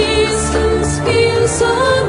distance feels so